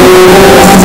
Deus.